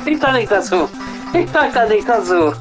Então, Tem planeta azul! Tem então, planeta azul!